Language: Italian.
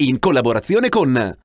in collaborazione con